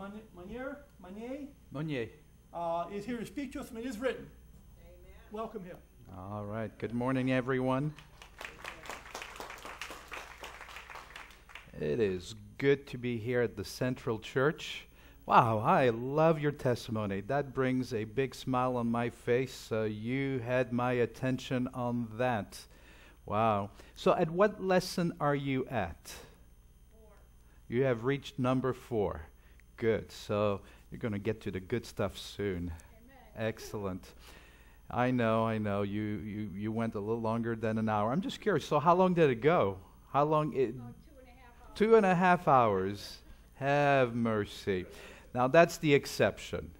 Mon- Monnier, Monnier Monnier. uh, is here to speak to us from It Is Written. Amen. Welcome him. All right. Good morning, everyone. It is good to be here at the Central Church. Wow, I love your testimony. That brings a big smile on my face. Uh, you had my attention on that. Wow. So, at what lesson are you at? Four. You have reached number four. Good. So, you're going to get to the good stuff soon. Excellent. I know, I know. You, you, you went a little longer than an hour. I'm just curious. So, how long did it go? How long? It, two and a half hours. Have mercy. Now, that's the exception.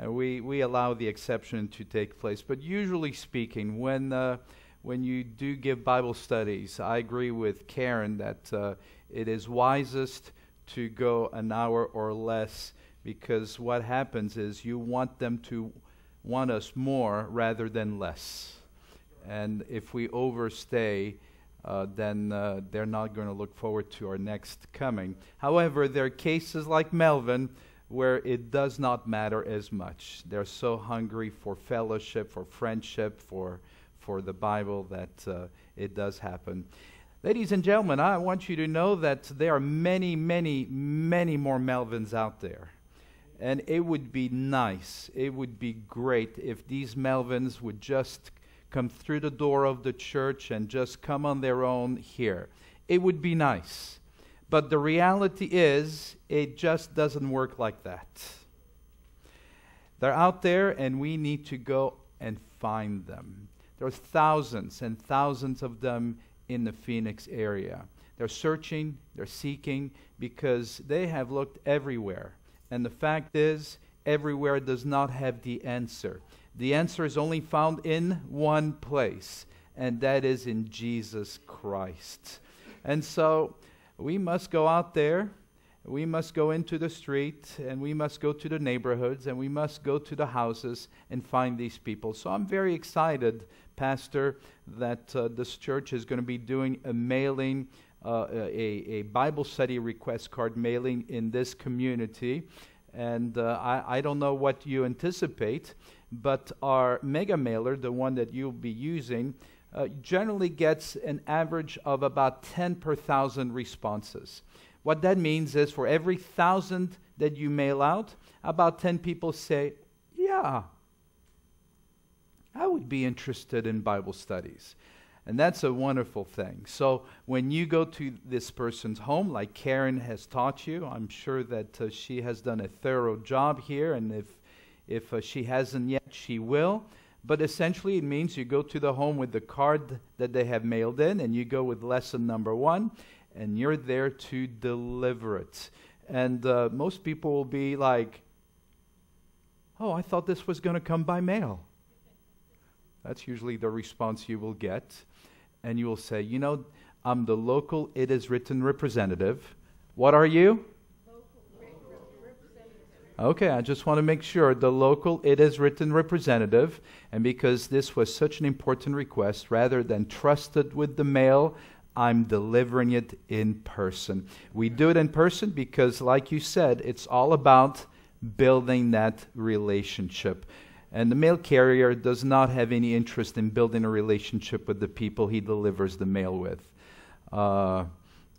Uh, we, we allow the exception to take place. But usually speaking, when, uh, when you do give Bible studies, I agree with Karen that uh, it is wisest to go an hour or less because what happens is you want them to want us more rather than less. And if we overstay, uh, then uh, they're not going to look forward to our next coming. However, there are cases like Melvin where it does not matter as much. They're so hungry for fellowship, for friendship, for, for the Bible that uh, it does happen. Ladies and gentlemen, I want you to know that there are many, many, many more Melvins out there. And it would be nice, it would be great if these Melvins would just come through the door of the church and just come on their own here. It would be nice. But the reality is, it just doesn't work like that. They're out there, and we need to go and find them. There's thousands and thousands of them in the Phoenix area. They're searching, they're seeking, because they have looked everywhere. And the fact is, everywhere does not have the answer. The answer is only found in one place, and that is in Jesus Christ. And so we must go out there, we must go into the street, and we must go to the neighborhoods, and we must go to the houses and find these people. So I'm very excited, Pastor, that uh, this church is going to be doing a mailing. Uh, a, a Bible study request card mailing in this community. And uh, I, I don't know what you anticipate, but our mega mailer, the one that you'll be using, uh, generally gets an average of about 10 per thousand responses. What that means is for every thousand that you mail out, about 10 people say, Yeah, I would be interested in Bible studies. And that's a wonderful thing. So when you go to this person's home, like Karen has taught you, I'm sure that uh, she has done a thorough job here. And if, if uh, she hasn't yet, she will. But essentially, it means you go to the home with the card that they have mailed in, and you go with lesson number one, and you're there to deliver it. And uh, most people will be like, Oh, I thought this was going to come by mail. That's usually the response you will get. And you will say, You know, I'm the local It Is Written representative. What are you? Okay, I just want to make sure the local It Is Written representative. And because this was such an important request, rather than trusted with the mail, I'm delivering it in person. We do it in person because, like you said, it's all about building that relationship. And the mail carrier does not have any interest in building a relationship with the people he delivers the mail with. Uh,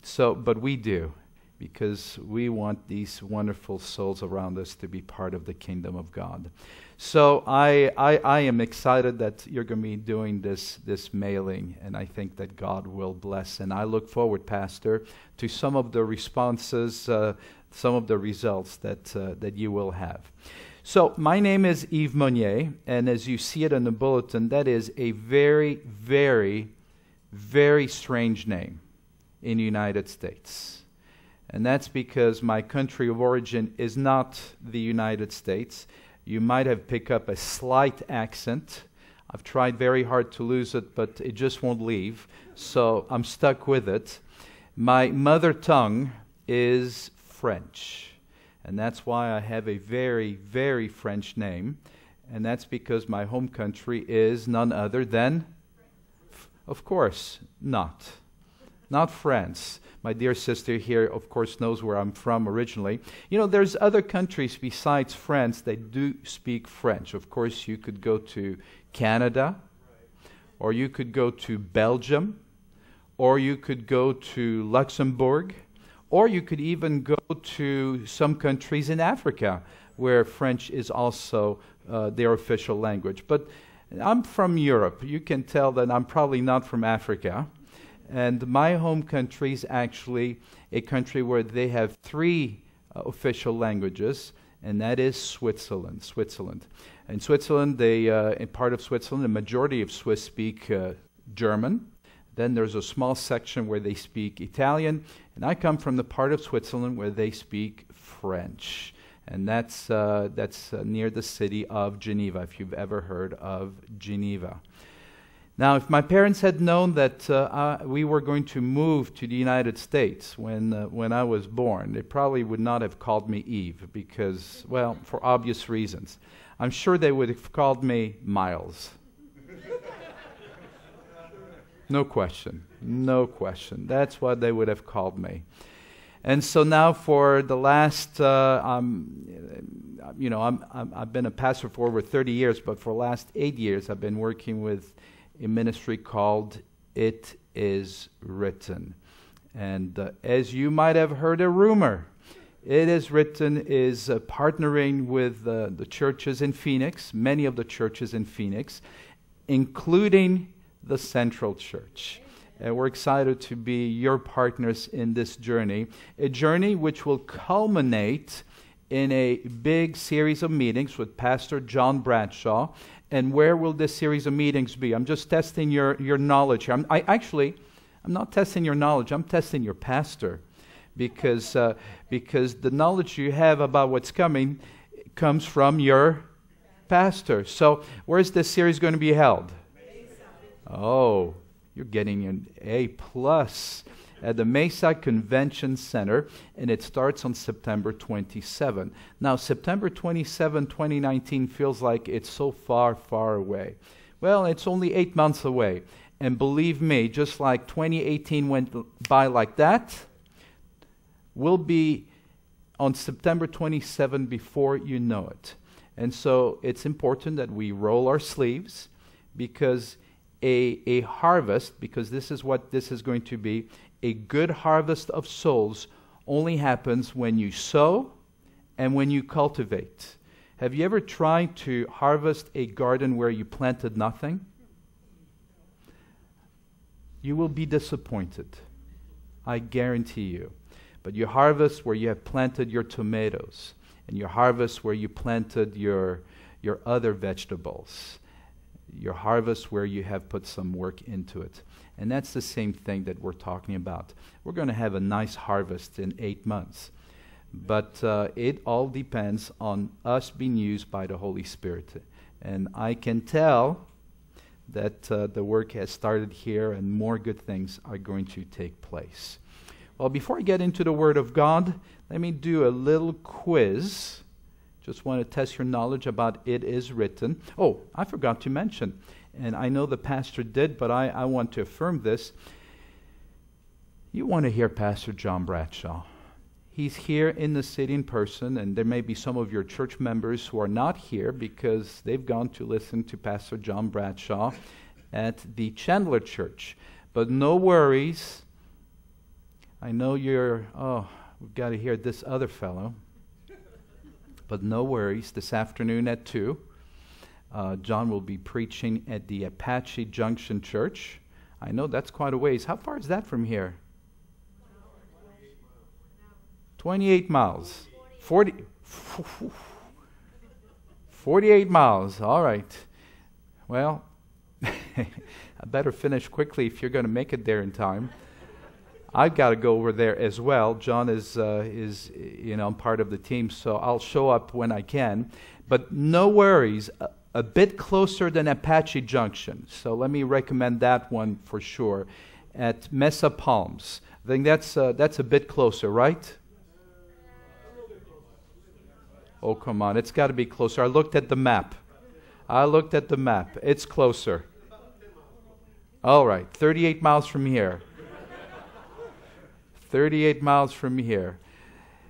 so, but we do, because we want these wonderful souls around us to be part of the kingdom of God. So I, I, I am excited that you're going to be doing this, this mailing, and I think that God will bless. And I look forward, Pastor, to some of the responses, uh, some of the results that, uh, that you will have. So, my name is Yves Monnier, and as you see it in the bulletin, that is a very, very, very strange name in the United States. And that's because my country of origin is not the United States. You might have picked up a slight accent. I've tried very hard to lose it, but it just won't leave. So I'm stuck with it. My mother tongue is French. And that's why I have a very, very French name. And that's because my home country is none other than, of course, not. not France. My dear sister here, of course, knows where I'm from originally. You know, there's other countries besides France that do speak French. Of course, you could go to Canada, or you could go to Belgium, or you could go to Luxembourg, or you could even go to some countries in Africa where French is also uh, their official language. But I'm from Europe. You can tell that I'm probably not from Africa. And my home country is actually a country where they have three uh, official languages, and that is Switzerland. Switzerland. In Switzerland, they, uh, in part of Switzerland, the majority of Swiss speak uh, German. Then there's a small section where they speak Italian, and I come from the part of Switzerland where they speak French and that's, uh, that's uh, near the city of Geneva, if you've ever heard of Geneva. Now, if my parents had known that uh, we were going to move to the United States when, uh, when I was born, they probably would not have called me Yves because, well, for obvious reasons. I'm sure they would have called me Miles. No question. No question. That's what they would have called me. And so now, for the last, uh, um, you know, i have been a pastor for over 30 years, but for the last eight years, I've been working with a ministry called It Is Written. And uh, as you might have heard a rumor, It Is Written is uh, partnering with uh, the churches in Phoenix, many of the churches in Phoenix, including the Central Church. And we're excited to be your partners in this journey, a journey which will culminate in a big series of meetings with Pastor John Bradshaw. And where will this series of meetings be? I'm just testing your, your knowledge here. I'm, I actually, I'm not testing your knowledge, I'm testing your pastor. Because, uh, because the knowledge you have about what's coming comes from your pastor. So, where's this series going to be held? Oh, you're getting an A plus at the Mesa Convention Center, and it starts on September 27. Now, September 27, 2019 feels like it's so far, far away. Well, it's only eight months away. And believe me, just like 2018 went by like that, we'll be on September 27 before you know it. And so it's important that we roll our sleeves because a, a harvest, because this is what this is going to be, a good harvest of souls only happens when you sow and when you cultivate. Have you ever tried to harvest a garden where you planted nothing? You will be disappointed. I guarantee you. But you harvest where you have planted your tomatoes, and you harvest where you planted your, your other vegetables your harvest where you have put some work into it. And that's the same thing that we're talking about. We're going to have a nice harvest in eight months. But uh, it all depends on us being used by the Holy Spirit. And I can tell that uh, the work has started here and more good things are going to take place. Well, before I get into the Word of God, let me do a little quiz just want to test your knowledge about it is written. Oh, I forgot to mention, and I know the pastor did, but I, I want to affirm this. You want to hear Pastor John Bradshaw. He's here in the city in person, and there may be some of your church members who are not here because they've gone to listen to Pastor John Bradshaw at the Chandler Church. But no worries. I know you're, oh, we've got to hear this other fellow. But no worries, this afternoon at 2, uh, John will be preaching at the Apache Junction Church. I know that's quite a ways. How far is that from here? 28 miles. 40, 48 miles. All right. Well, I better finish quickly if you're going to make it there in time. I've got to go over there as well. John is, uh, is you know, part of the team, so I'll show up when I can. But no worries, a, a bit closer than Apache Junction. So let me recommend that one for sure at Mesa Palms. I think that's, uh, that's a bit closer, right? Oh, come on. It's got to be closer. I looked at the map. I looked at the map. It's closer. All right. 38 miles from here. 38 miles from here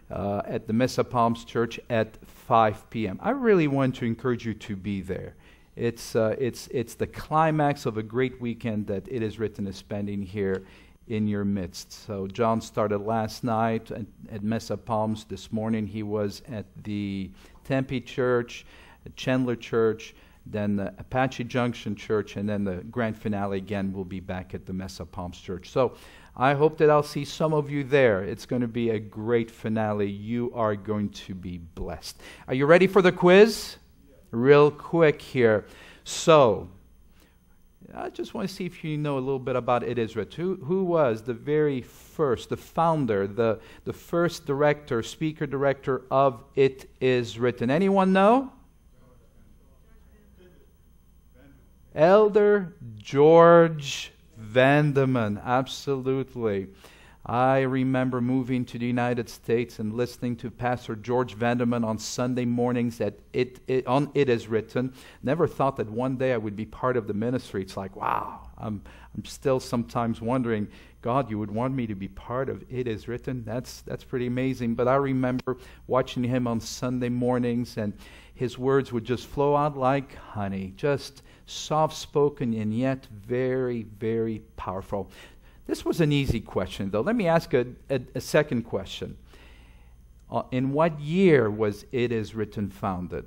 uh, at the Mesa Palms Church at 5 p.m. I really want to encourage you to be there. It's, uh, it's, it's the climax of a great weekend that It Is Written is spending here in your midst. So, John started last night at, at Mesa Palms. This morning he was at the Tempe Church, Chandler Church, then the Apache Junction Church, and then the grand finale again will be back at the Mesa Palms Church. So, I hope that I'll see some of you there. It's going to be a great finale. You are going to be blessed. Are you ready for the quiz? Real quick here. So, I just want to see if you know a little bit about It Is Written. Who, who was the very first, the founder, the, the first director, speaker director of It Is Written? Anyone know? Elder George Vandeman, absolutely. I remember moving to the United States and listening to Pastor George Vandeman on Sunday mornings at it, it, on It Is Written. Never thought that one day I would be part of the ministry. It's like, wow, I'm, I'm still sometimes wondering, God, you would want me to be part of It Is Written? That's, that's pretty amazing. But I remember watching him on Sunday mornings, and his words would just flow out like honey, just soft spoken and yet very, very powerful. This was an easy question, though. Let me ask a, a, a second question. Uh, in what year was It Is Written founded?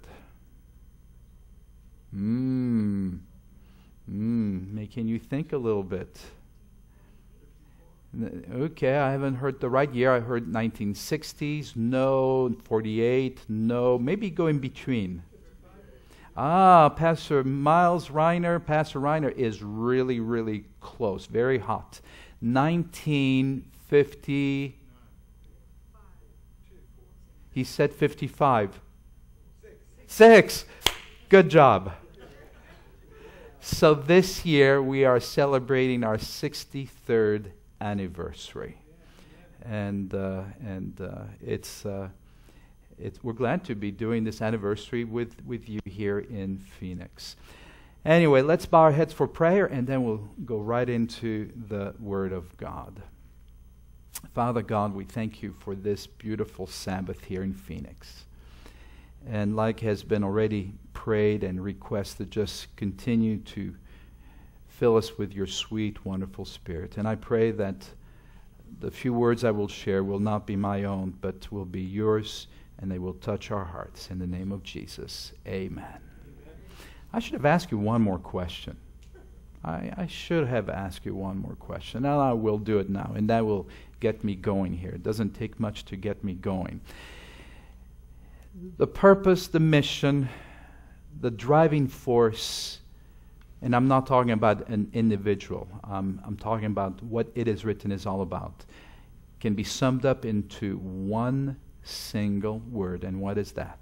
Mmm. Mmm. Making you think a little bit. Okay, I haven't heard the right year. I heard 1960s. No. 48. No. Maybe go in between. Ah, Pastor Miles Reiner. Pastor Reiner is really, really close. Very hot. 1950. He said 55. Six. Good job. So this year we are celebrating our 63rd anniversary. And, uh, and uh, it's, uh, it's, we're glad to be doing this anniversary with, with you here in Phoenix. Anyway, let's bow our heads for prayer and then we'll go right into the Word of God. Father God, we thank you for this beautiful Sabbath here in Phoenix. And like has been already prayed and requested, just continue to fill us with your sweet, wonderful Spirit. And I pray that the few words I will share will not be my own, but will be yours, and they will touch our hearts. In the name of Jesus, amen. I should have asked you one more question. I, I, should have asked you one more question. And I will do it now, and that will get me going here. It doesn't take much to get me going. The purpose, the mission, the driving force, and I'm not talking about an individual, um, I'm talking about what it is written is all about, can be summed up into one single word. And what is that?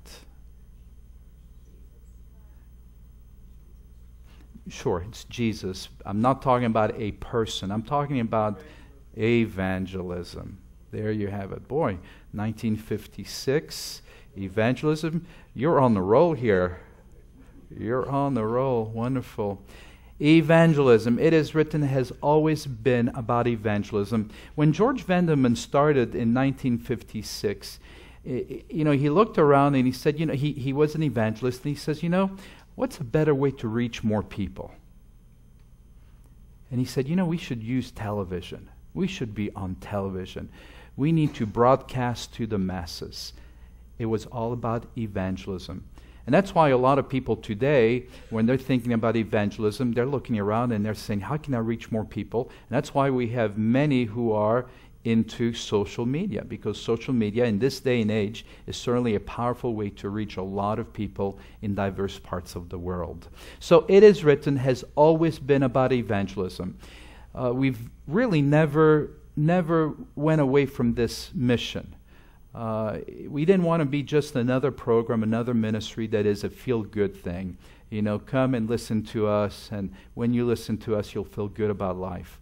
Sure, it's Jesus. I'm not talking about a person. I'm talking about evangelism. There you have it. Boy, 1956, evangelism. You're on the roll here. You're on the roll. Wonderful. Evangelism. It is written, has always been about evangelism. When George Vandeman started in 1956, you know, he looked around and he said, you know, he, he was an evangelist, and he says, you know, what's a better way to reach more people? And he said, you know, we should use television. We should be on television. We need to broadcast to the masses. It was all about evangelism. And that's why a lot of people today, when they're thinking about evangelism, they're looking around and they're saying, How can I reach more people? And that's why we have many who are into social media because social media in this day and age is certainly a powerful way to reach a lot of people in diverse parts of the world. So it is written has always been about evangelism. Uh, we've really never never went away from this mission. Uh, we didn't want to be just another program, another ministry that is a feel good thing. You know, come and listen to us, and when you listen to us, you'll feel good about life.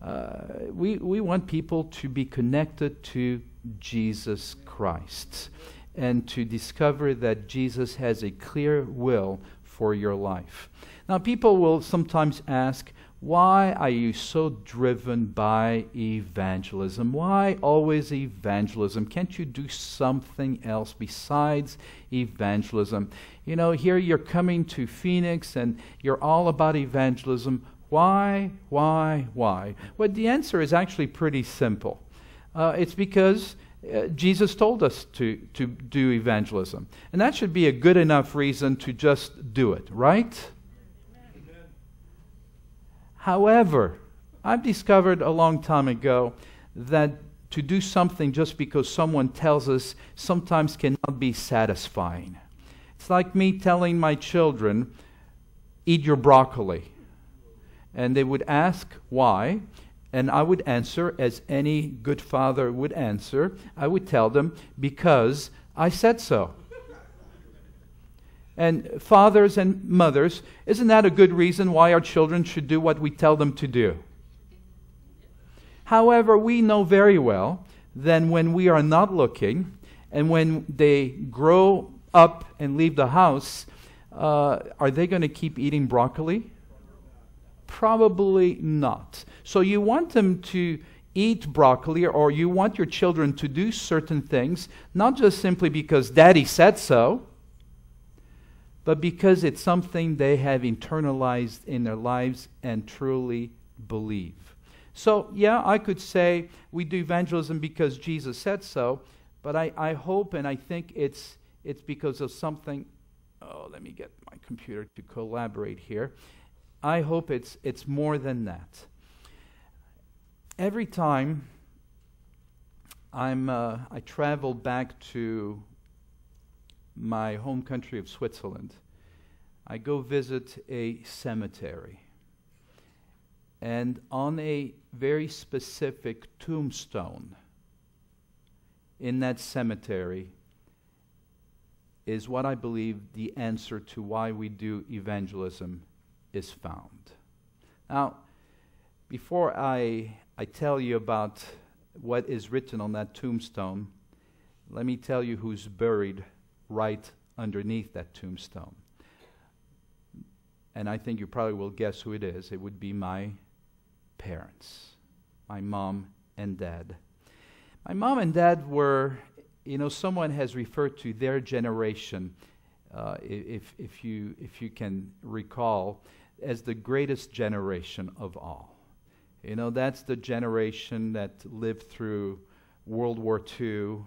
Uh, we, we want people to be connected to Jesus Christ and to discover that Jesus has a clear will for your life. Now, people will sometimes ask, Why are you so driven by evangelism? Why always evangelism? Can't you do something else besides evangelism? You know, here you're coming to Phoenix and you're all about evangelism. Why, why, why? Well, the answer is actually pretty simple. Uh, it's because uh, Jesus told us to, to do evangelism. And that should be a good enough reason to just do it, right? However, I've discovered a long time ago that to do something just because someone tells us sometimes cannot be satisfying. It's like me telling my children, eat your broccoli. And they would ask why. And I would answer, as any good father would answer, I would tell them, because I said so. And fathers and mothers, isn't that a good reason why our children should do what we tell them to do? However, we know very well that when we are not looking and when they grow up and leave the house, uh, are they going to keep eating broccoli? Probably not. So you want them to eat broccoli or you want your children to do certain things, not just simply because daddy said so, but because it's something they have internalized in their lives and truly believe. So, yeah, I could say we do evangelism because Jesus said so, but I, I hope and I think it's, it's because of something. Oh, let me get my computer to collaborate here. I hope it's, it's more than that. Every time I'm, uh, I travel back to my home country of Switzerland, I go visit a cemetery. And on a very specific tombstone in that cemetery is what I believe the answer to why we do evangelism is found. Now, before I, I tell you about what is written on that tombstone, let me tell you who's buried right underneath that tombstone. And I think you probably will guess who it is. It would be my parents, my mom and dad. My mom and dad were, you know, someone has referred to their generation, uh, if, if, you, if you can recall as the greatest generation of all. You know, that's the generation that lived through World War II,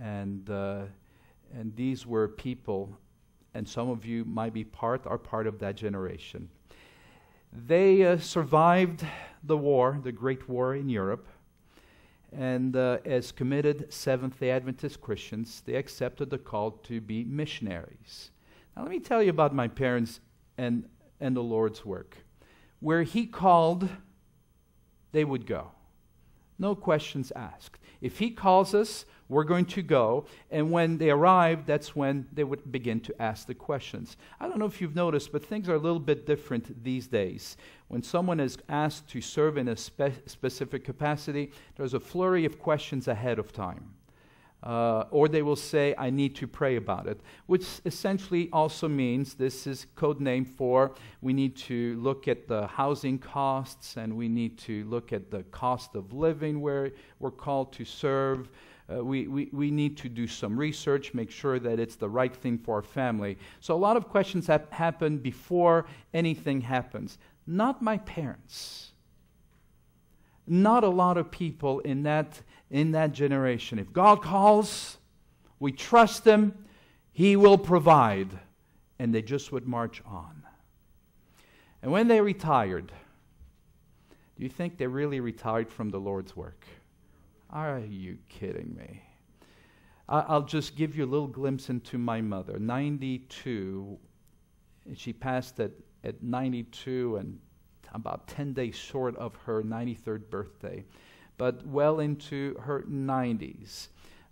and, uh, and these were people, and some of you might be part, are part of that generation. They uh, survived the war, the Great War in Europe, and uh, as committed Seventh day Adventist Christians, they accepted the call to be missionaries. Now, let me tell you about my parents and and the Lord's work. Where He called, they would go. No questions asked. If He calls us, we're going to go. And when they arrive, that's when they would begin to ask the questions. I don't know if you've noticed, but things are a little bit different these days. When someone is asked to serve in a spe- specific capacity, there's a flurry of questions ahead of time. Uh, or they will say, I need to pray about it, which essentially also means this is code name for we need to look at the housing costs and we need to look at the cost of living where we're called to serve. Uh, we, we, we need to do some research, make sure that it's the right thing for our family. So, a lot of questions have happen before anything happens. Not my parents. Not a lot of people in that in that generation. If God calls, we trust Him, He will provide. And they just would march on. And when they retired, do you think they really retired from the Lord's work? Are you kidding me? I'll just give you a little glimpse into my mother. 92, she passed at, at 92 and about 10 days short of her 93rd birthday but well into her 90s,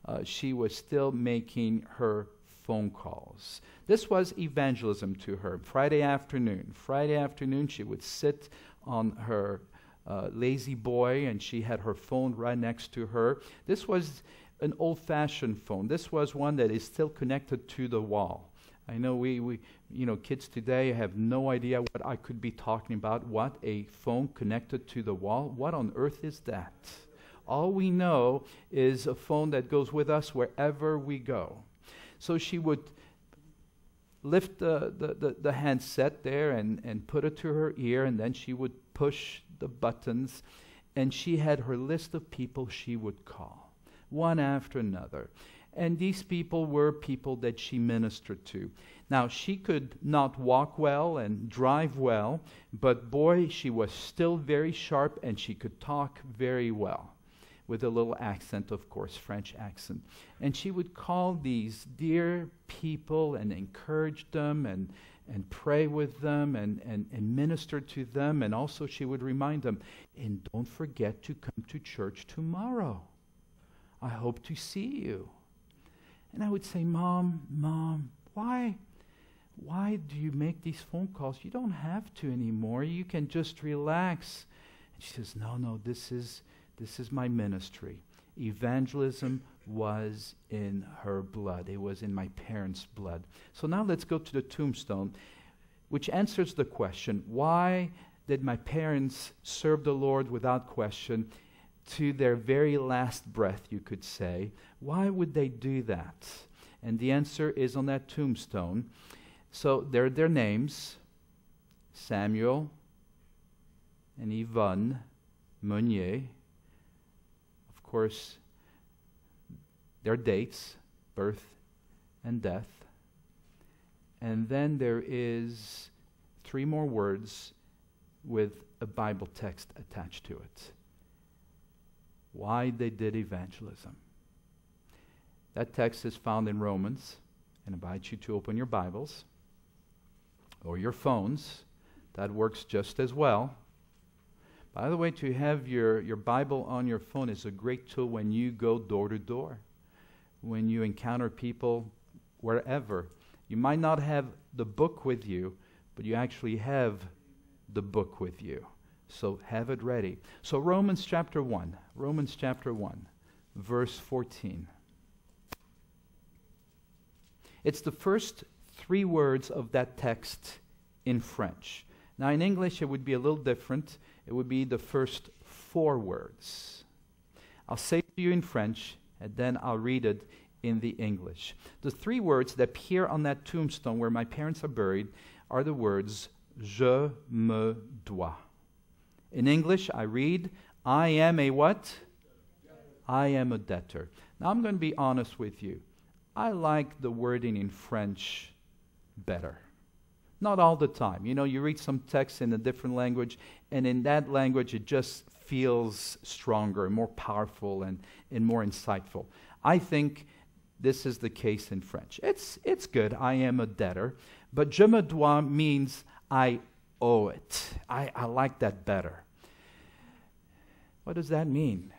uh, she was still making her phone calls. This was evangelism to her. Friday afternoon, Friday afternoon, she would sit on her uh, La-Z-Boy and she had her phone right next to her. This was an old fashioned phone. This was one that is still connected to the wall. I know we, we, you know, kids today have no idea what I could be talking about. What? A phone connected to the wall? What on earth is that? All we know is a phone that goes with us wherever we go. So she would lift the, the, the, the handset there and, and put it to her ear, and then she would push the buttons, and she had her list of people she would call, one after another. And these people were people that she ministered to. Now, she could not walk well and drive well, but boy, she was still very sharp and she could talk very well with a little accent, of course, French accent. And she would call these dear people and encourage them and, and pray with them and, and, and minister to them. And also, she would remind them, and don't forget to come to church tomorrow. I hope to see you. And I would say, Mom, Mom, why? Why do you make these phone calls? You don't have to anymore. You can just relax. And she says, No, no, this is this is my ministry. Evangelism was in her blood, it was in my parents' blood. So now let's go to the tombstone, which answers the question why did my parents serve the Lord without question to their very last breath, you could say? Why would they do that? And the answer is on that tombstone. So there are their names Samuel and Yvonne Monnier Of course, their dates, birth and death. And then there is three more words with a Bible text attached to it. Why they did evangelism. That text is found in Romans, and invite you to open your Bibles or your phones. That works just as well. By the way, to have your, your Bible on your phone is a great tool when you go door to door, when you encounter people wherever. You might not have the book with you, but you actually have the book with you. So have it ready. So, Romans chapter 1, Romans chapter 1, verse 14. It's the first three words of that text in French. Now, in English, it would be a little different. It would be the first four words. I'll say to you in French, and then I'll read it in the English. The three words that appear on that tombstone where my parents are buried are the words Je me dois. In English, I read, I am a what? I am a debtor. Now, I'm going to be honest with you. I like the wording in French better. Not all the time. You know, you read some text in a different language, and in that language, it just feels stronger and more powerful and, and more insightful. I think this is the case in French. It's, it's good. I am a debtor. But je me dois means I owe it. I, I like that better. What does that mean?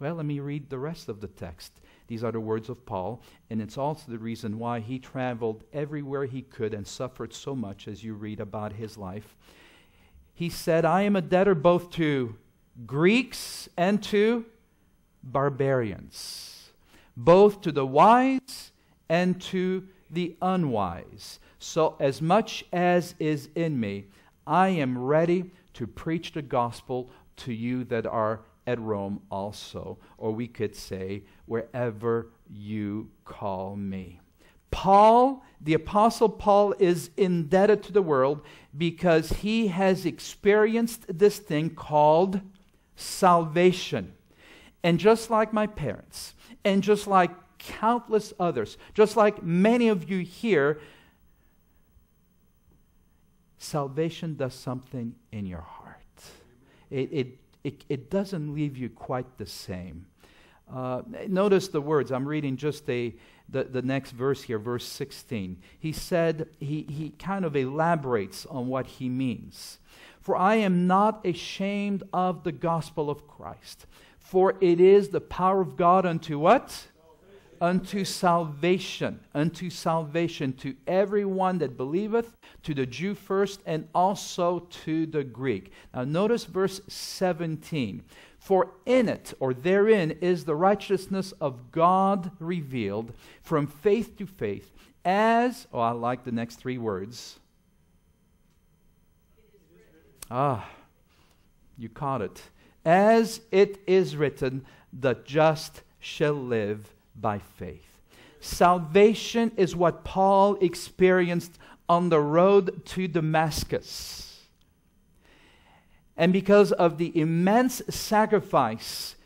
Well, let me read the rest of the text. These are the words of Paul, and it's also the reason why he traveled everywhere he could and suffered so much as you read about his life. He said, I am a debtor both to Greeks and to barbarians, both to the wise and to the unwise. So, as much as is in me, I am ready to preach the gospel to you that are at Rome also, or we could say, wherever you call me. Paul, the Apostle Paul, is indebted to the world because he has experienced this thing called salvation. And just like my parents, and just like countless others, just like many of you here, salvation does something in your heart. It, it it, it doesn't leave you quite the same. Uh, notice the words. I'm reading just a, the, the next verse here, verse 16. He said, he, he kind of elaborates on what he means. For I am not ashamed of the gospel of Christ, for it is the power of God unto what? unto salvation, unto salvation to everyone that believeth, to the Jew first, and also to the Greek. Now, notice verse 17. For in it, or therein, is the righteousness of God revealed from faith to faith. As, oh, I like the next three words. Ah, you caught it. As it is written, the just shall live by faith. Salvation is what Paul experienced on the road to Damascus. And because of the immense sacrifice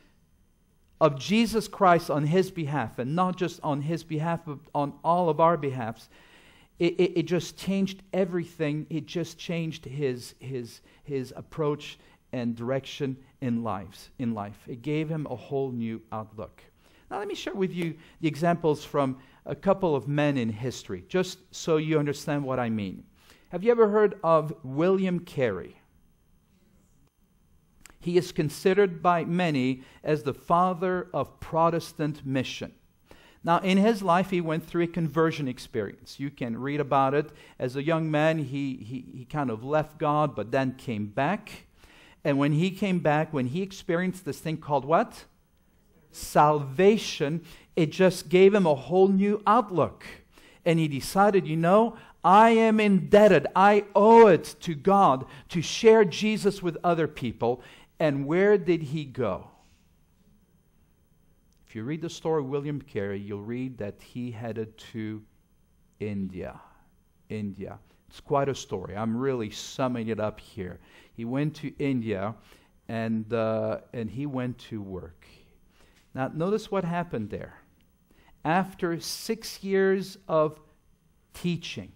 of Jesus Christ on his behalf, and not just on his behalf, but on all of our behalfs, it, it, it, just changed everything. It just changed his, his, his approach and direction in, lives, in life. It gave him a whole new outlook. Now, let me share with you the examples from a couple of men in history, just so you understand what I mean. Have you ever heard of William Carey? He is considered by many as the father of Protestant mission. Now, in his life, he went through a conversion experience. You can read about it. As a young man, he, he, he kind of left God, but then came back. And when he came back, when he experienced this thing called what? salvation, it just gave him a whole new outlook. And he decided, you know, I am indebted. I owe it to God to share Jesus with other people. And where did he go? If you read the story of William Carey, you'll read that he headed to India. India. It's quite a story. I'm really summing it up here. He went to India and, uh, and he went to work. Now, notice what happened there. After six years of teaching,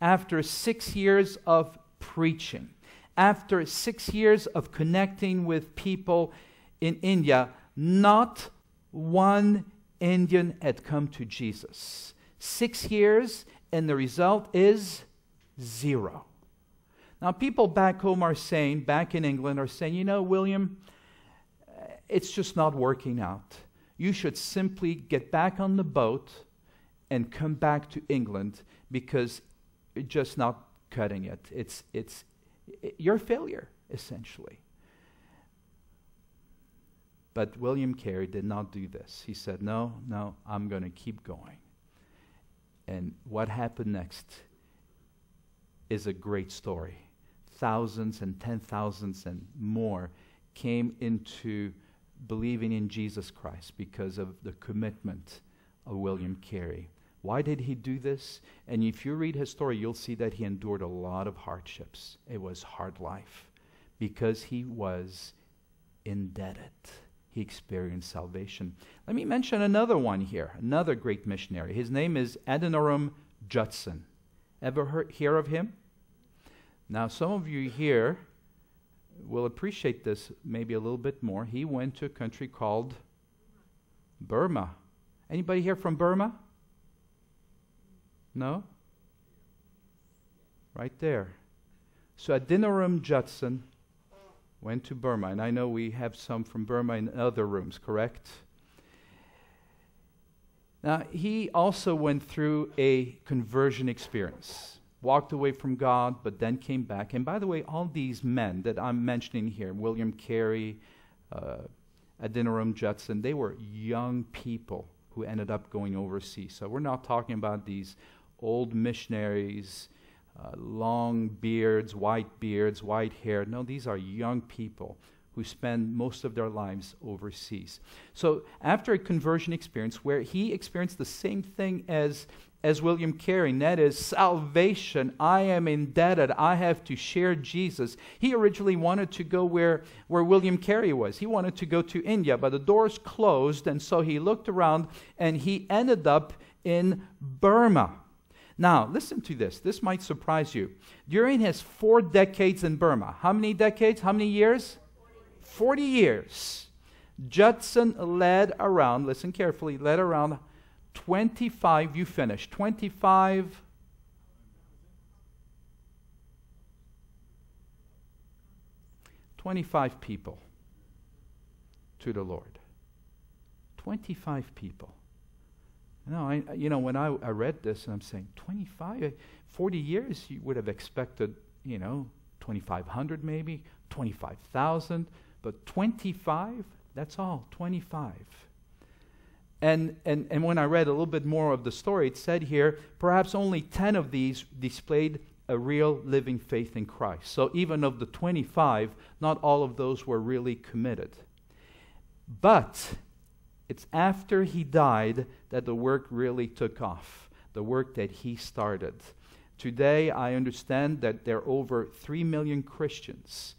after six years of preaching, after six years of connecting with people in India, not one Indian had come to Jesus. Six years, and the result is zero. Now, people back home are saying, back in England, are saying, you know, William, eh, it's just not working out. You should simply get back on the boat and come back to England because it's just not cutting it. It's, it's, it, failure, essentially. But William Carey did not do this. He said, No, no, I'm going to keep going. And what happened next is a great story. Thousands and ten thousands and more came into believing in Jesus Christ because of the commitment of William Carey. Why did he do this? And if you read his story, you'll see that he endured a lot of hardships. It was hard life because he was indebted. He experienced salvation. Let me mention another one here, another great missionary. His name is Adoniram Judson. Ever heard, hear of him? Now, some of you here will appreciate this maybe a little bit more. He went to a country called Burma. Anybody here from Burma? No? Right there. So Adoniram Judson went to Burma, and I know we have some from Burma in other rooms, correct? Now, he also went through a conversion experience walked away from God, but then came back. And by the way, all these men that I'm mentioning here William Carey, uh, Adoniram Judson they were young people who ended up going overseas. So we're not talking about these old missionaries, uh, long beards, white beards, white hair. No, these are young people who spend most of their lives overseas. So, after a conversion experience where he experienced the same thing as as William Carey, and that is salvation. I am indebted. I have to share Jesus. He originally wanted to go where, where William Carey was. He wanted to go to India, but the doors closed, and so he looked around and he ended up in Burma. Now, listen to this. This might surprise you. During his four decades in Burma, how many decades? How many years? 40 years. Judson led around, listen carefully, led around 25, you finish, 25 25 people to the Lord. 25 people. No, I, you know, when I, I read this and I'm saying 25, 40 years, you would have expected, you know, 2,500 maybe, 25,000, but 25, that's all, 25. And, and, and when I read a little bit more of the story, it said here perhaps only 10 of these displayed a real living faith in Christ. So even of the 25, not all of those were really committed. But it's after he died that the work really took off, the work that he started. Today, I understand that there are over 3 million Christians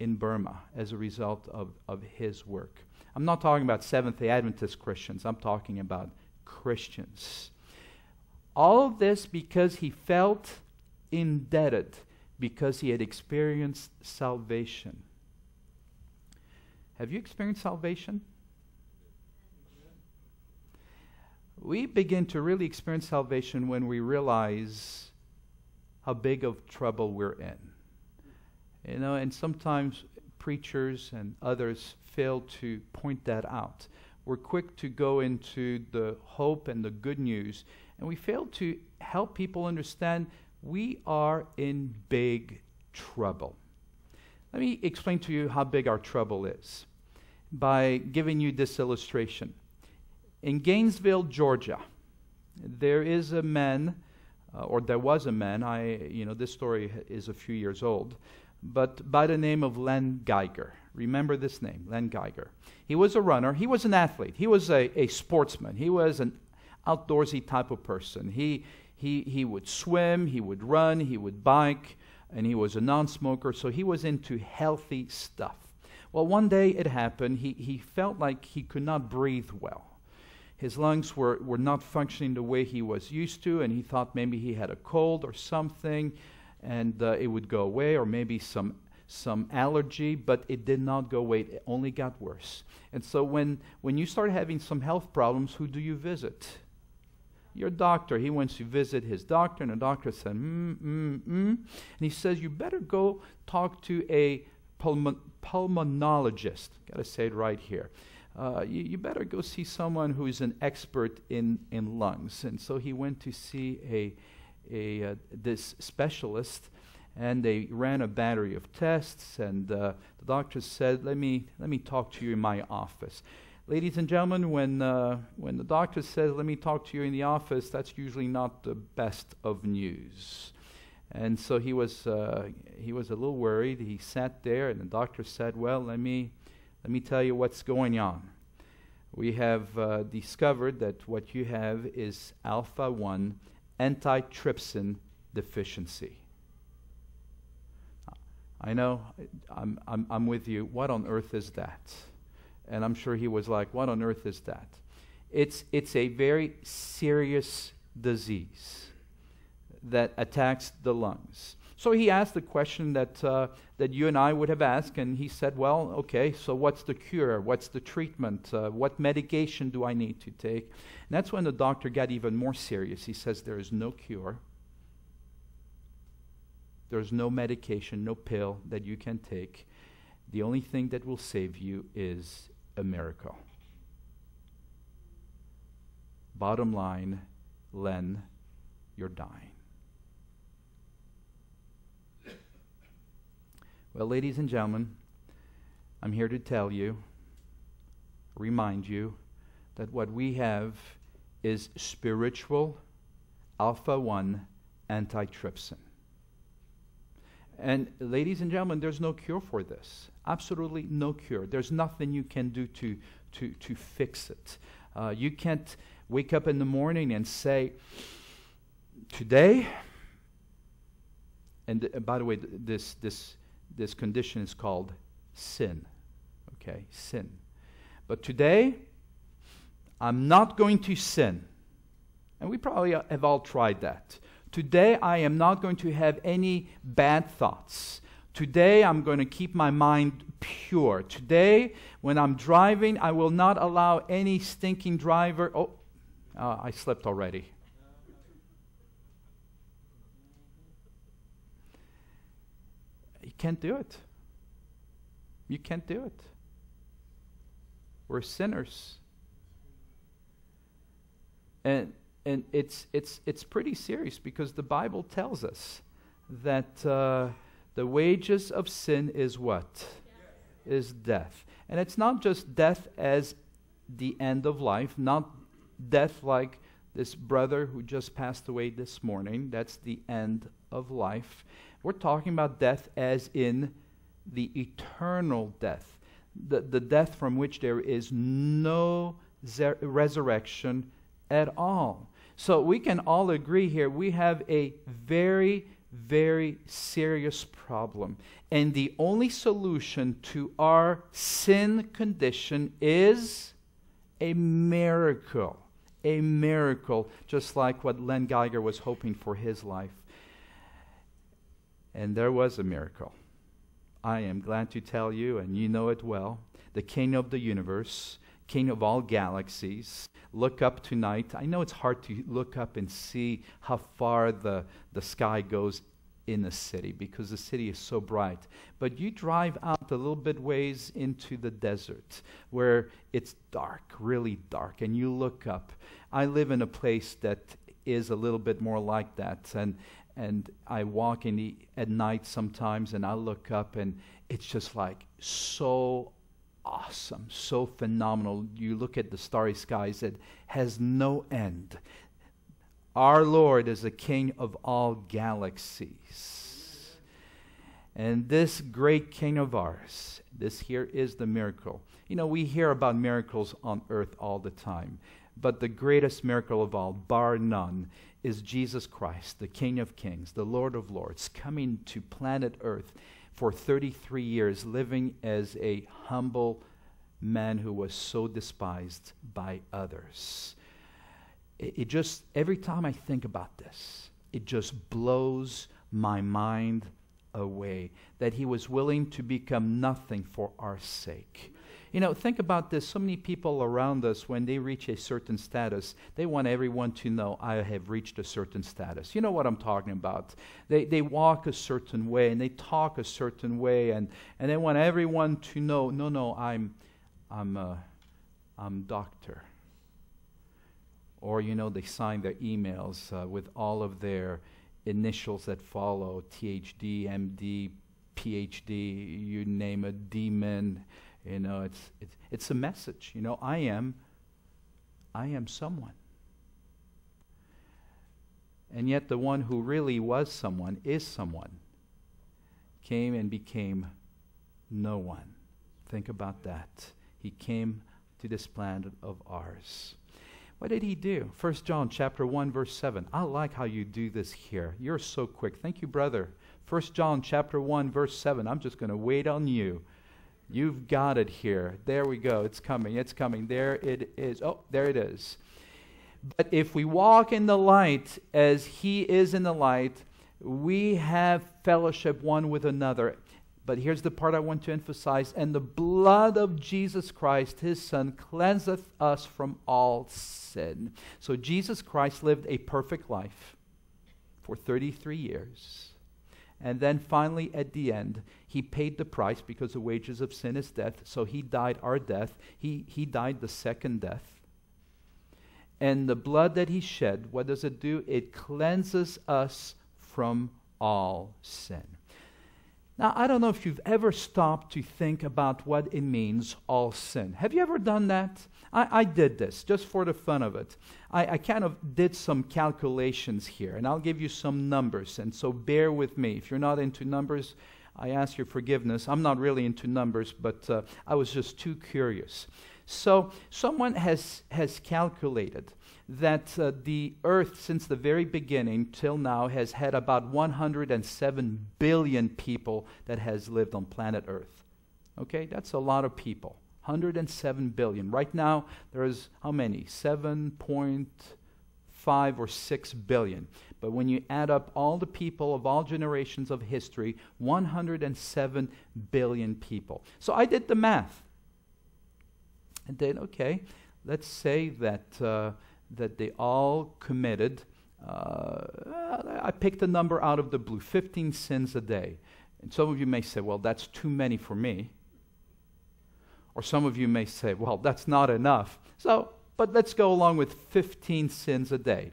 in Burma as a result of, of his work. I'm not talking about Seventh day Adventist Christians, I'm talking about Christians. All of this because he felt indebted, because he had experienced salvation. Have you experienced salvation? We begin to really experience salvation when we realize how big of trouble we're in. You know, and sometimes preachers and others fail to point that out. We're quick to go into the hope and the good news, and we fail to help people understand we are in big trouble. Let me explain to you how big our trouble is by giving you this illustration. In Gainesville, Georgia, there is a man, uh, or there was a man, I, you know, this story is a few years old, but by the name of Len Geiger. Remember this name, Len Geiger. He was a runner, he was an athlete, he was a, a sportsman, he was an outdoorsy type of person. He, he, he would swim, he would run, he would bike, and he was a non smoker, so he was into healthy stuff. Well, one day it happened, he, he felt like he could not breathe well. His lungs were, were not functioning the way he was used to, and he thought maybe he had a cold or something, and uh, it would go away, or maybe some some allergy, but it did not go away. It only got worse. And so when, when you start having some health problems, who do you visit? Your doctor. He went to visit his doctor, and the doctor said, mm, mm, mm. And he says, You better go talk to a pulmon- pulmonologist. Got to say it right here. Uh, you, you, better go see someone who is an expert in, in lungs. And so he went to see a, a uh, this specialist and they ran a battery of tests and uh, the doctor said let me let me talk to you in my office. Ladies and gentlemen when uh, when the doctor says let me talk to you in the office that's usually not the best of news. And so he was uh, he was a little worried. He sat there and the doctor said well let me let me tell you what's going on we have uh, discovered that what you have is alpha 1 antitrypsin deficiency I know, I'm, I'm, I'm with you. What on earth is that? And I'm sure he was like, What on earth is that? It's, it's a very serious disease that attacks the lungs. So he asked the question that, uh, that you and I would have asked, and he said, Well, okay, so what's the cure? What's the treatment? Uh, what medication do I need to take? And that's when the doctor got even more serious. He says, There is no cure. There's no medication, no pill that you can take. The only thing that will save you is a miracle. Bottom line, Len, you're dying. Well, ladies and gentlemen, I'm here to tell you, remind you, that what we have is spiritual alpha 1 antitrypsin. And ladies and gentlemen, there's no cure for this. Absolutely no cure. There's nothing you can do to, to, to fix it. Uh, you can't wake up in the morning and say, Today, and th- by the way, th- this, this, this condition is called sin. Okay, sin. But today, I'm not going to sin. And we probably have all tried that. Today, I am not going to have any bad thoughts. Today, I'm going to keep my mind pure. Today, when I'm driving, I will not allow any stinking driver. Oh, uh, I slept already. Can't do it. You can't do it. We're sinners. And and it's, it's, it's pretty serious because the Bible tells us that uh, the wages of sin is what? Is death. And it's not just death as the end of life, not death like this brother who just passed away this morning. That's the end of life. We're talking about death as in the eternal death, the, the death from which there is no resurrection at all. So we can all agree here we have a very, very serious problem. And the only solution to our sin condition is a miracle. A miracle, just like what Len Geiger was hoping for his life. And there was a miracle. I am glad to tell you, and you know it well, the King of the universe, King of all galaxies. Look up tonight. I know it's hard to look up and see how far the, the sky goes in the city because the city is so bright. But you drive out a little bit ways into the desert where it's dark, really dark, and you look up. I live in a place that is a little bit more like that, and and I walk in the, at night sometimes, and I look up, and it's just like so awesome, so phenomenal. You look at the starry skies, it has no end. Our Lord is the King of all galaxies. And this great King of ours, this here is the miracle. You know, we hear about miracles on earth all the time, but the greatest miracle of all, bar none, is Jesus Christ, the King of Kings, the Lord of Lords, coming to planet Earth for 33 years, living as a humble man who was so despised by others. It, it just, every time I think about this, it just blows my mind away that he was willing to become nothing for our sake. You know, think about this. So many people around us, when they reach a certain status, they want everyone to know, I have reached a certain status. You know what I'm talking about. They, they walk a certain way and they talk a certain way, and, and they want everyone to know, no, no, I'm, I'm, uh, I'm doctor. Or, you know, they sign their emails uh, with all of their initials that follow THD, MD, PhD, you name a demon. You uh, know, it's, it's, it's a message. You know, I am, I am someone. And yet, the one who really was someone is someone, came and became no one. Think about that. He came to this planet of ours. What did he do? 1 John chapter 1 verse 7. I like how you do this here. You're so quick. Thank you, brother. 1 John chapter 1 verse 7. I'm just going to wait on you. You've got it here. There we go. It's coming. It's coming. There it is. Oh, there it is. But if we walk in the light as he is in the light, we have fellowship one with another. But here's the part I want to emphasize and the blood of Jesus Christ, his son, cleanseth us from all sin. So Jesus Christ lived a perfect life for 33 years. And then finally, at the end, he paid the price because the wages of sin is death. So he died our death. He, he died the second death. And the blood that he shed, what does it do? It cleanses us from all sin. Now, I don't know if you've ever stopped to think about what it means, all sin. Have you ever done that? I, I did this just for the fun of it. I, I, kind of did some calculations here, and I'll give you some numbers. And so bear with me. If you're not into numbers, I ask your forgiveness. I'm not really into numbers, but uh, I was just too curious. So, someone has, has calculated that uh, the earth, since the very beginning till now, has had about 107 billion people that has lived on planet Earth. Okay, that's a lot of people. 107 billion. Right now, there's how many? 7.5 or 6 billion. But when you add up all the people of all generations of history, 107 billion people. So I did the math. And then, okay, let's say that. Uh, that they all committed. Uh, I picked a number out of the blue 15 sins a day. And some of you may say, well, that's too many for me. Or some of you may say, well, that's not enough. So, but let's go along with 15 sins a day.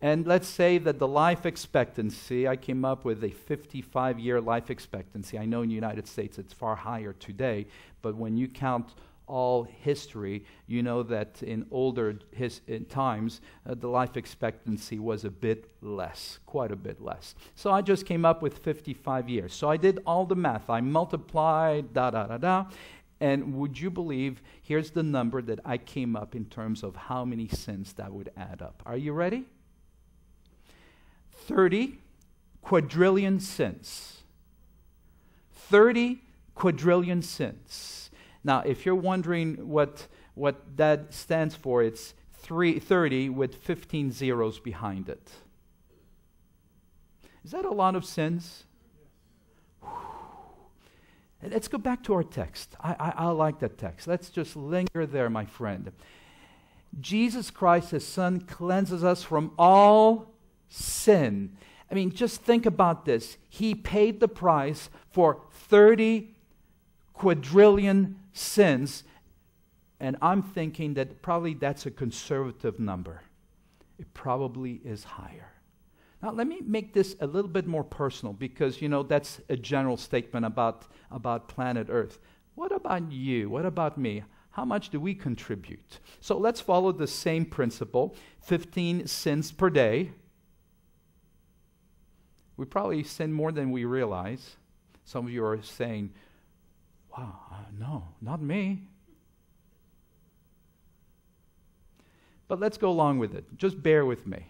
And let's say that the life expectancy, I came up with a 55 year life expectancy. I know in the United States it's far higher today, but when you count all history, you know that in older his, in times, uh, the life expectancy was a bit less, quite a bit less. So I just came up with 55 years. So I did all the math. I multiplied, da da da da. And would you believe, here's the number that I came up in terms of how many sins that would add up. Are you ready? 30 quadrillion sins. 30 quadrillion sins. Now, if you're wondering what, what that stands for, it's three, 30 with 15 zeros behind it. Is that a lot of sins? Let's go back to our text. I, I, I, like that text. Let's just linger there, my friend. Jesus Christ, his Son, cleanses us from all sin. I mean, just think about this. He paid the price for 30 quadrillion sins. And I'm thinking that probably that's a conservative number. It probably is higher. Now, let me make this a little bit more personal because, you know, that's a general statement about, about planet Earth. What about you? What about me? How much do we contribute? So let's follow the same principle 15 sins per day. We probably sin more than we realize. Some of you are saying, wow, uh, no, not me. But let's go along with it. Just bear with me.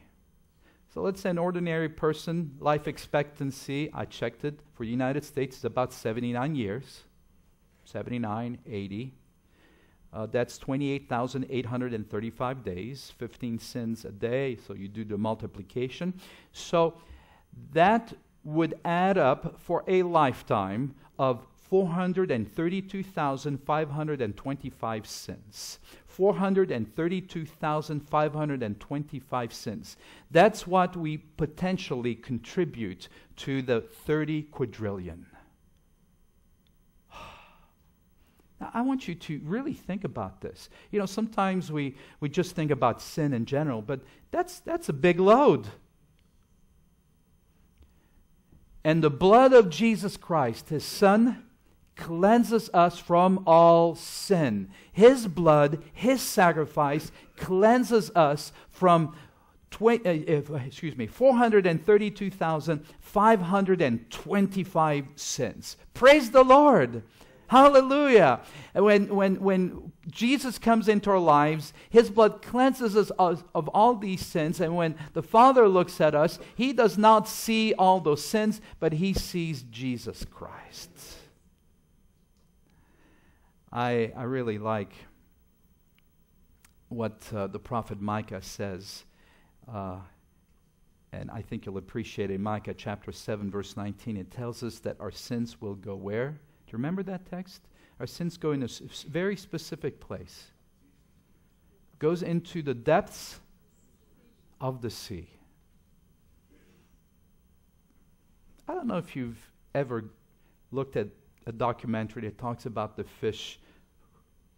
So let's say an ordinary person, life expectancy, I checked it, for the United States is about 79 years. 79, 80. Uh, that's 28,835 days, 15 sins a day, so you do the multiplication. So that would add up for a lifetime of 432,525 sins. 432,525 sins. That's what we potentially contribute to the 30 quadrillion. Now, I want you to really think about this. You know, sometimes we, we just think about sin in general, but that's, that's a big load. And the blood of Jesus Christ, his son, cleanses us from all sin. His blood, His sacrifice, cleanses us from uh, excuse me, 432,525 sins. Praise the Lord. Hallelujah. When, when, when Jesus comes into our lives, his blood cleanses us of, of all these sins. And when the Father looks at us, he does not see all those sins, but he sees Jesus Christ. I, I really like what uh, the prophet Micah says. Uh, and I think you'll appreciate it. Micah chapter 7, verse 19, it tells us that our sins will go where? Do you remember that text? Our sins go in a very specific place. Goes into the depths of the sea. I don't know if you've ever looked at a documentary that talks about the fish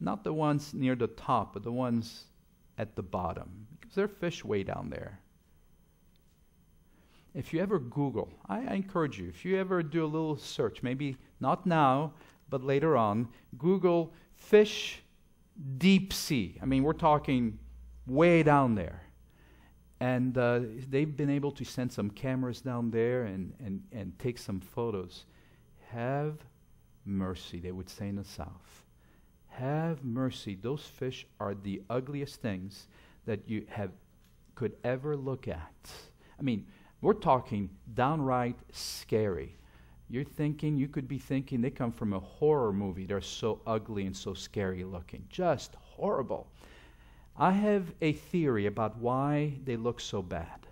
not the ones near the top, but the ones at the bottom, because there are fish way down there. If you ever Google, I, I encourage you, if you ever do a little search, maybe not now, but later on, Google fish deep sea. I mean, we're talking way down there. And uh, they've been able to send some cameras down there and, and, and take some photos. Have mercy, they would say in the South. Have mercy. Those fish are the ugliest things that you have could ever look at. I mean, we're talking downright scary. You're thinking, you could be thinking they come from a horror movie. They're so ugly and so scary looking. Just horrible. I have a theory about why they look so bad.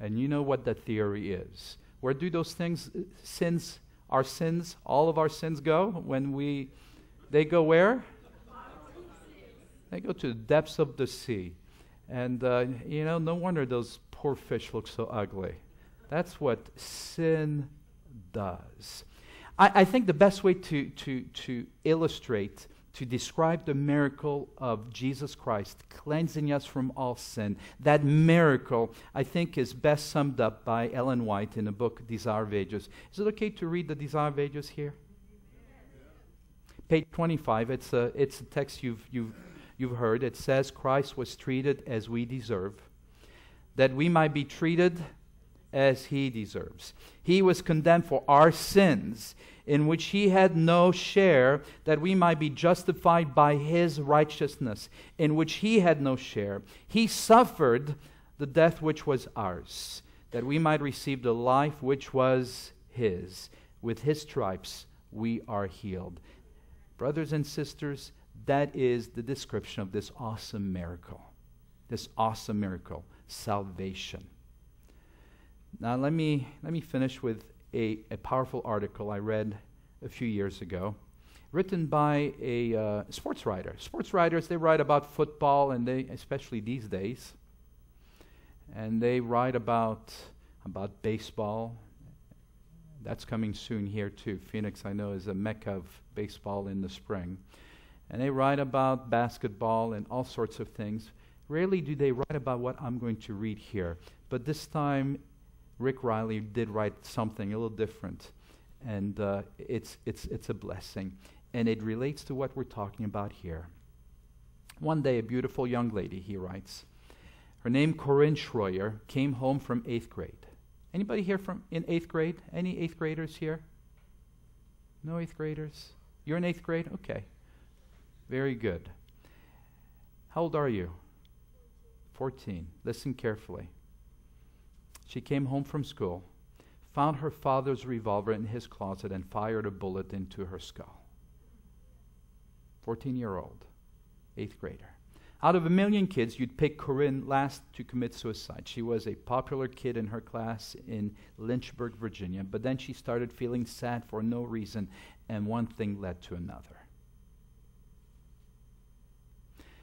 And you know what that theory is. Where do those things, sins, our sins, all of our sins go? When we, they go where? They go to the depths of the sea. And, uh, you know, no wonder those poor fish look so ugly. That's what sin does. I, I think the best way to, to, to illustrate to describe the miracle of Jesus Christ cleansing us from all sin. That miracle, I think, is best summed up by Ellen White in the book Desire of Ages. Is it okay to read the Desire of Ages here? Page 25, it's a, it's a text you've, you've, you've heard. It says, Christ was treated as we deserve, that we might be treated as he deserves. He was condemned for our sins in which he had no share, that we might be justified by his righteousness, in which he had no share. He suffered the death which was ours, that we might receive the life which was his. With his stripes we are healed. Brothers and sisters, that is the description of this awesome miracle. This awesome miracle, salvation. Now, let me, let me finish with a, a powerful article I read a few years ago, written by a uh, sports writer. Sports writers, they write about football, and they, especially these days, and they write about, about baseball. That's coming soon here, too. Phoenix, I know, is a mecca of baseball in the spring. And they write about basketball and all sorts of things. Rarely do they write about what I'm going to read here, but this time Rick Reilly did write something a little different, and uh, it's, it's, it's a blessing. And it relates to what we're talking about here. One day, a beautiful young lady, he writes, her name Corinne Schroyer, came home from eighth grade. Anybody here from in eighth grade? Any eighth graders here? No eighth graders? You're in eighth grade? Okay. Very good. How old are you? 14. Listen carefully. She came home from school, found her father's revolver in his closet, and fired a bullet into her skull. 14 year old, eighth grader. Out of a million kids, you'd pick Corinne last to commit suicide. She was a popular kid in her class in Lynchburg, Virginia, but then she started feeling sad for no reason, and one thing led to another.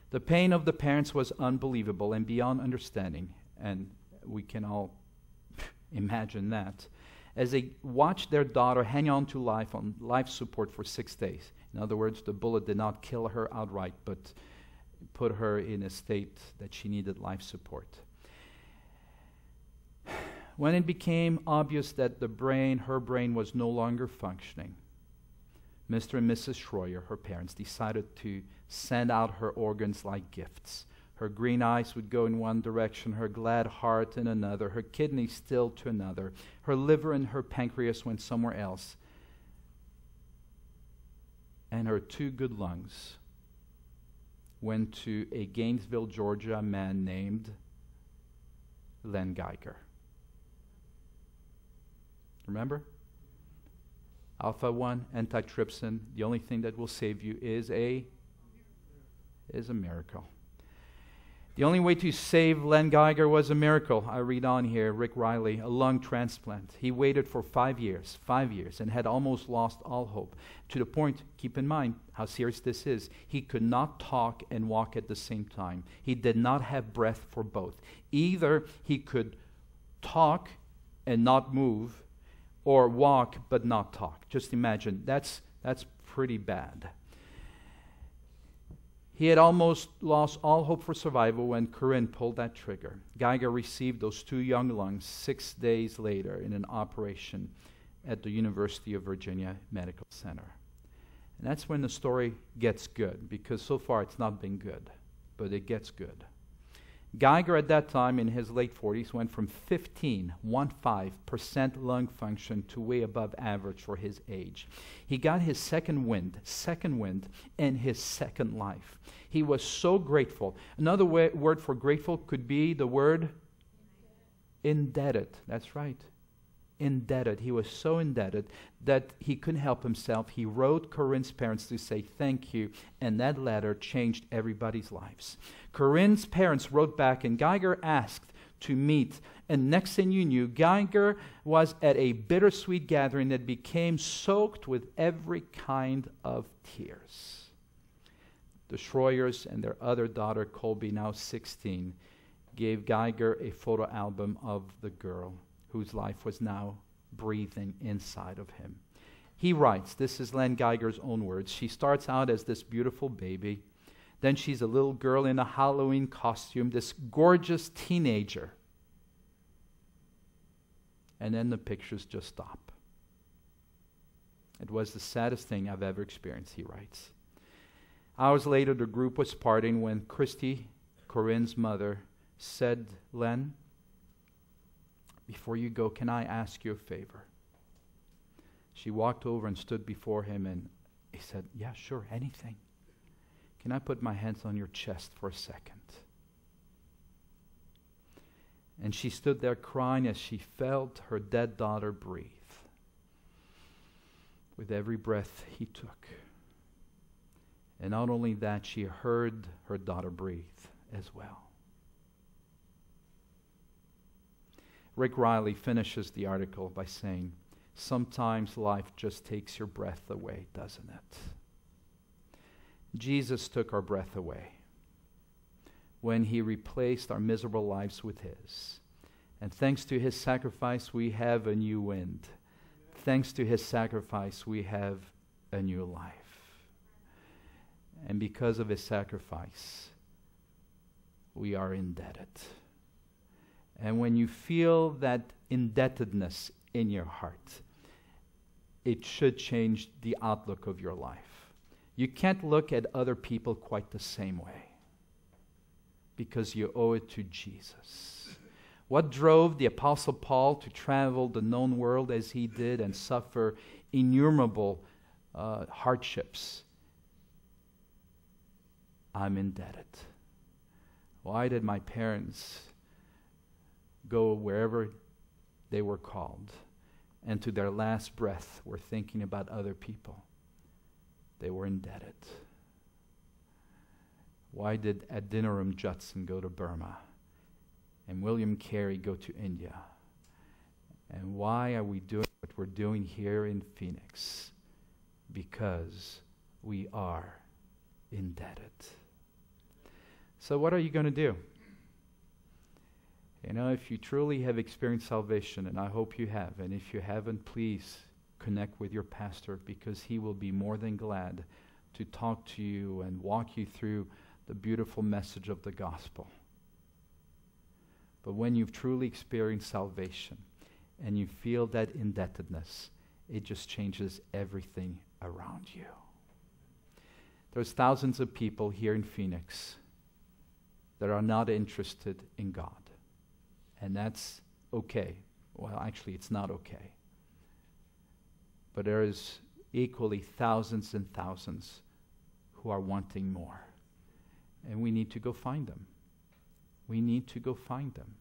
The pain of the parents was unbelievable and beyond understanding, and we can all Imagine that. As they watched their daughter hang on to life on life support for six days. In other words, the bullet did not kill her outright, but put her in a state that she needed life support. When it became obvious that the brain, her brain, was no longer functioning, Mr. and Mrs. Schroyer, her parents, decided to send out her organs like gifts. Her green eyes would go in one direction, her glad heart in another, her kidneys still to another. Her liver and her pancreas went somewhere else. And her two good lungs went to a Gainesville, Georgia man named Len Geiger. Remember? Alpha 1 antitrypsin, the only thing that will save you is a is a miracle. The only way to save Len Geiger was a miracle. I read on here Rick Reilly, a lung transplant. He waited for five years, five years, and had almost lost all hope. To the point, keep in mind how serious this is, he could not talk and walk at the same time. He did not have breath for both. Either he could talk and not move, or walk but not talk. Just imagine, that's, that's pretty bad. He had almost lost all hope for survival when Corinne pulled that trigger. Geiger received those two young lungs six days later in an operation at the University of Virginia Medical Center. And that's when the story gets good, because so far it's not been good, but it gets good. Geiger at that time in his late 40s went from 15, 1.5% lung function to way above average for his age. He got his second wind, second wind in his second life. He was so grateful. Another way, word for grateful could be the word indebted. That's right indebted. He was so indebted that he couldn't help himself. He wrote Corinne's parents to say thank you, and that letter changed everybody's lives. Corinne's parents wrote back, and Geiger asked to meet. And next thing you knew, Geiger was at a bittersweet gathering that became soaked with every kind of tears. The Schroyers and their other daughter, Colby, now 16, gave Geiger a photo album of the girl whose life was now breathing inside of him. He writes, this is Len Geiger's own words. She starts out as this beautiful baby. Then she's a little girl in a Halloween costume, this gorgeous teenager. And then the pictures just stop. It was the saddest thing I've ever experienced, he writes. Hours later, the group was parting when Christy, Corinne's mother, said, Len, before you go, can I ask you a favor? She walked over and stood before him, and he said, Yeah, sure, anything. Can I put my hands on your chest for a second? And she stood there crying as she felt her dead daughter breathe with every breath he took. And not only that, she heard her daughter breathe as well. Rick Reilly finishes the article by saying, Sometimes life just takes your breath away, doesn't it? Jesus took our breath away when he replaced our miserable lives with his. And thanks to his sacrifice, we have a new wind. Thanks to his sacrifice, we have a new life. And because of his sacrifice, we are indebted. And when you feel that indebtedness in your heart, it should change the outlook of your life. You can't look at other people quite the same way because you owe it to Jesus. What drove the Apostle Paul to travel the known world as he did and suffer innumerable uh, hardships? I'm indebted. Why did my parents go wherever they were called and to their last breath were thinking about other people? They were indebted. Why did Adoniram Judson go to Burma and William Carey go to India? And why are we doing what we're doing here in Phoenix? Because we are indebted. So, what are you going to do? You know, if you truly have experienced salvation, and I hope you have, and if you haven't, please connect with your pastor because he will be more than glad to talk to you and walk you through the beautiful message of the gospel. But when you've truly experienced salvation and you feel that indebtedness, it just changes everything around you. There's thousands of people here in Phoenix that are not interested in God. And that's okay. Well, actually, it's not okay. But there is equally thousands and thousands who are wanting more. And we need to go find them. We need to go find them.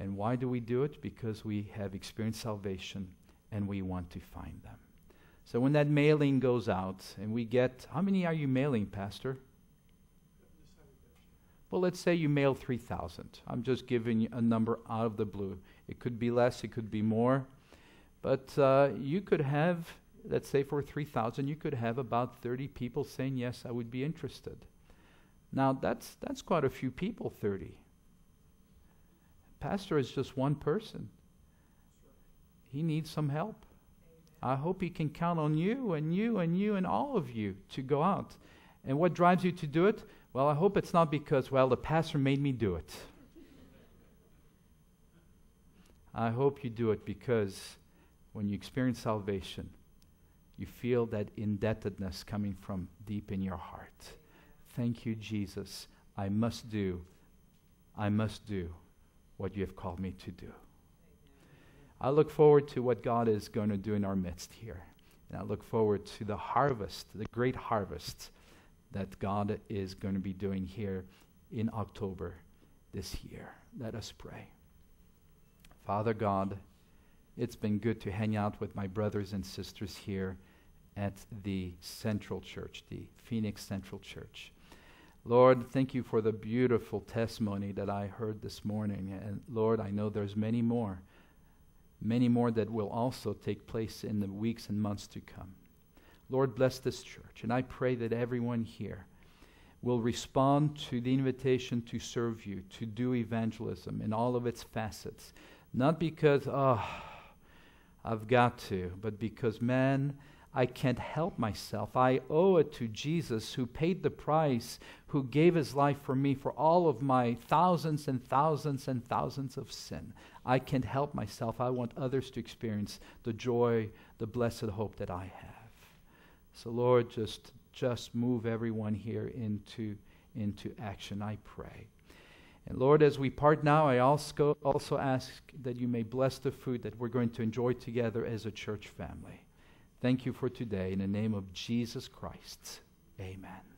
And why do we do it? Because we have experienced salvation and we want to find them. So when that mailing goes out and we get, how many are you mailing, Pastor? Well, let's say you mail 3,000. I'm just giving you a number out of the blue. It could be less, it could be more. But uh, you could have, let's say for 3,000, you could have about 30 people saying, yes, I would be interested. Now, that's, that's quite a few people, 30. Pastor is just one person. He needs some help. I hope he can count on you and you and you and all of you to go out. And what drives you to do it? Well, I hope it's not because, well, the pastor made me do it. I hope you do it because when you experience salvation, you feel that indebtedness coming from deep in your heart. Thank you, Jesus. I must do, I must do what you have called me to do. I look forward to what God is going to do in our midst here. And I look forward to the harvest, the great harvest that God is going to be doing here in October this year. Let us pray. Father God, it's been good to hang out with my brothers and sisters here at the Central Church, the Phoenix Central Church. Lord, thank you for the beautiful testimony that I heard this morning. And Lord, I know there's many more, many more that will also take place in the weeks and months to come. Lord, bless this church. And I pray that everyone here will respond to the invitation to serve you, to do evangelism in all of its facets. Not because, oh, I've got to. But because, man, I can't help myself. I owe it to Jesus who paid the price, who gave his life for me for all of my thousands and thousands and thousands of sin. I can't help myself. I want others to experience the joy, the blessed hope that I have. So Lord, just just move everyone here into into action, I pray. And Lord, as we part now, I also, also ask that you may bless the food that we're going to enjoy together as a church family. Thank you for today. In the name of Jesus Christ, amen.